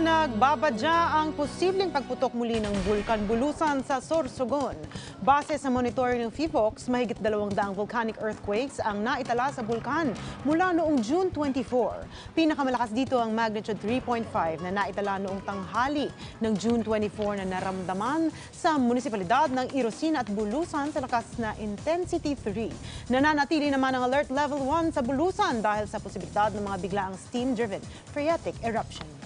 Nagbabadya ang posibleng pagputok muli ng Bulkan Bulusan sa Sorsogon. Base sa monitoring ng FIVOX, mahigit dalawang daang volcanic earthquakes ang naitala sa bulkan mula noong June 24. Pinakamalakas dito ang magnitude 3.5 na naitala noong tanghali ng June 24 na naramdaman sa munisipalidad ng Irosina at Bulusan sa lakas na intensity 3. Nananatili naman ang alert level 1 sa Bulusan dahil sa posibilidad ng mga biglaang steam-driven phreatic eruptions.